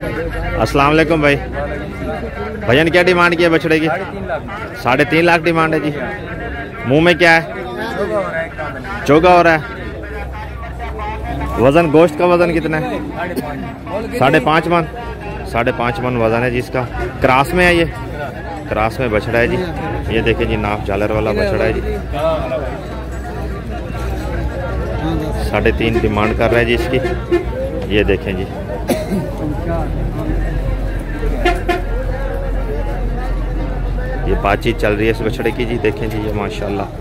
अस्सलाम भाई। भजन क्या डिमांड की है बछड़े की? साढ़े तीन लाख डिमांड है जी। मुँह में क्या है? चौगा हो रहा है। वज़न, गोश्त का वज़न कितना है? साढ़े पाँच मन। साढ़े पाँच मन वज़न है जी इसका। क्रास में है ये। क्रास में बछड़ा है जी। ये देखें जी नाप झालर वाला बछड़ा है जी। साढ़े तीन डिमांड कर रहा है जी इसकी। ये देखें जी। ये बातचीत चल रही है इस बछड़े की जी देखें जी ये माशाल्लाह